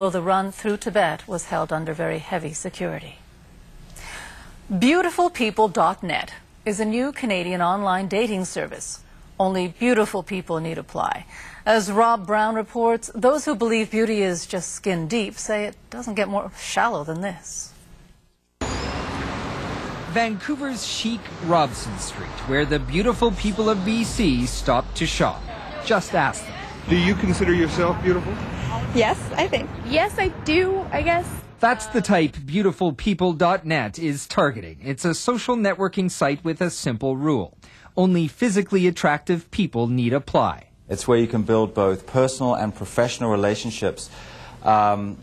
Though the run through Tibet was held under very heavy security. Beautifulpeople.net is a new Canadian online dating service. Only beautiful people need apply. As Rob Brown reports, those who believe beauty is just skin deep say it doesn't get more shallow than this. Vancouver's chic Robson Street, where the beautiful people of BC stop to shop. Just ask them. Do you consider yourself beautiful? Yes, I think. Yes, I do, I guess. That's the type beautifulpeople.net is targeting. It's a social networking site with a simple rule. Only physically attractive people need apply. It's where you can build both personal and professional relationships um,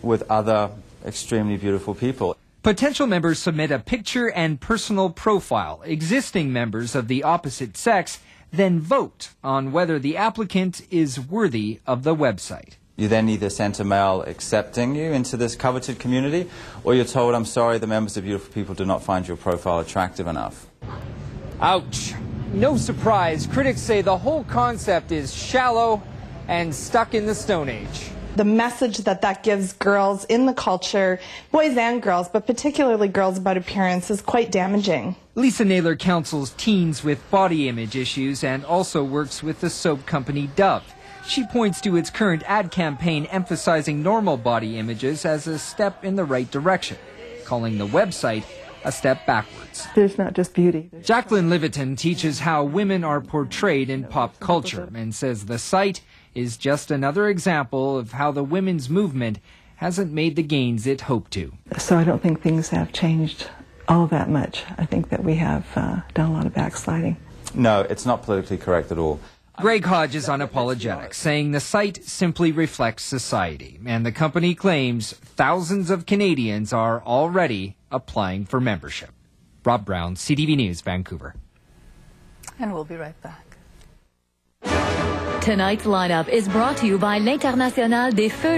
with other extremely beautiful people. Potential members submit a picture and personal profile. Existing members of the opposite sex then vote on whether the applicant is worthy of the website. You then either sent a mail accepting you into this coveted community, or you're told, I'm sorry, the members of Beautiful People do not find your profile attractive enough. Ouch. No surprise, critics say the whole concept is shallow and stuck in the Stone Age. The message that that gives girls in the culture, boys and girls, but particularly girls about appearance, is quite damaging. Lisa Naylor counsels teens with body image issues and also works with the soap company Dove. She points to its current ad campaign emphasizing normal body images as a step in the right direction, calling the website a step backwards. There's not just beauty. Jacqueline Levitin teaches how women are portrayed in pop culture and says the site is just another example of how the women's movement hasn't made the gains it hoped to. So I don't think things have changed all that much. I think that we have uh, done a lot of backsliding. No, it's not politically correct at all. Greg Hodge is unapologetic, saying the site simply reflects society, and the company claims thousands of Canadians are already applying for membership. Rob Brown, CTV News, Vancouver. And we'll be right back. Tonight's lineup is brought to you by l'International des Feux.